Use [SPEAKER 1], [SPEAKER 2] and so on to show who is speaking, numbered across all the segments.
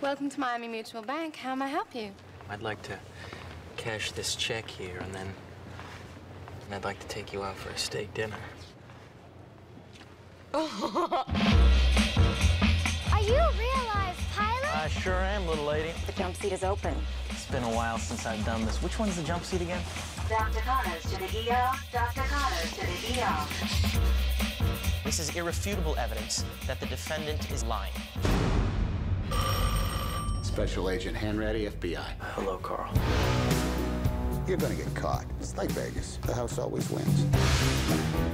[SPEAKER 1] Welcome to Miami Mutual Bank. How may I help you?
[SPEAKER 2] I'd like to cash this check here, and then and I'd like to take you out for a steak dinner.
[SPEAKER 3] Are you a real life pilot?
[SPEAKER 2] I sure am, little lady.
[SPEAKER 4] The jump seat is open.
[SPEAKER 2] It's been a while since I've done this. Which one's the jump seat again?
[SPEAKER 5] Dr. Connors to the ER. Dr. Connors to the ER.
[SPEAKER 6] This is irrefutable evidence that the defendant is lying.
[SPEAKER 7] Special Agent Hanratty, FBI.
[SPEAKER 2] Hello, Carl.
[SPEAKER 7] You're gonna get caught. It's like Vegas. The house always wins.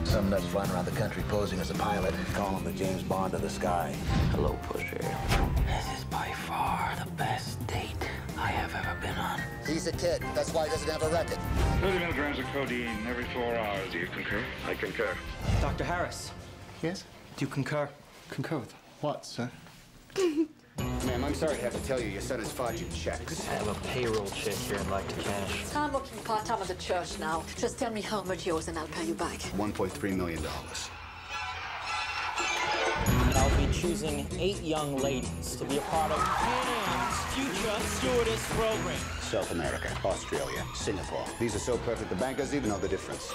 [SPEAKER 8] Some nuts flying around the country posing as a pilot, calling him the James Bond of the sky.
[SPEAKER 2] Hello, Pusher. This is by far the best date I have ever been on.
[SPEAKER 7] He's a kid. That's why he doesn't have a record.
[SPEAKER 9] 30 milligrams of codeine every four hours. Do you concur?
[SPEAKER 8] I concur.
[SPEAKER 10] Dr. Harris,
[SPEAKER 7] Yes?
[SPEAKER 10] do you concur?
[SPEAKER 7] Concur with what, sir? Ma'am, I'm sorry to have to tell you, your son is forging checks.
[SPEAKER 2] I have a payroll check here I'd like to cash.
[SPEAKER 4] I'm working part-time at the church now. Just tell me how much yours and I'll pay you back.
[SPEAKER 7] $1.3 million.
[SPEAKER 6] I'll be choosing eight young ladies to be a part of Pan Am's future stewardess program.
[SPEAKER 7] South America, Australia, Singapore. These are so perfect, the bank doesn't even know the difference.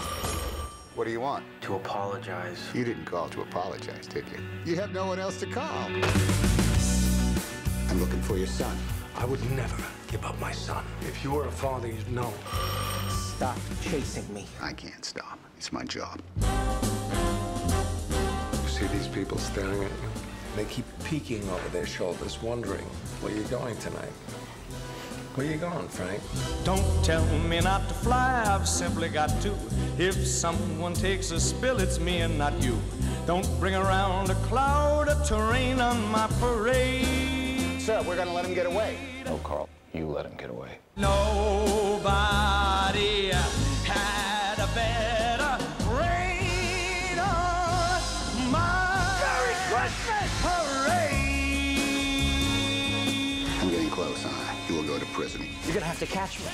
[SPEAKER 7] What do you want?
[SPEAKER 2] To apologize.
[SPEAKER 7] You didn't call to apologize, did you? You have no one else to call. I'm looking for your son.
[SPEAKER 11] I would never give up my son. If you were a father, you'd know.
[SPEAKER 10] Stop chasing me.
[SPEAKER 7] I can't stop. It's my job.
[SPEAKER 11] You see these people staring at you? They keep peeking over their shoulders, wondering where you're going tonight. Where you going, Frank?
[SPEAKER 12] Don't tell me not to fly, I've simply got to. If someone takes a spill, it's me and not you. Don't bring around a cloud of terrain on my parade.
[SPEAKER 7] Sir, we're gonna let him get away.
[SPEAKER 8] No, Carl. You let him get away.
[SPEAKER 12] Nobody had a better rain on my Merry Christmas parade.
[SPEAKER 7] I'm getting close, huh? You will go to prison.
[SPEAKER 6] You're gonna have to catch me.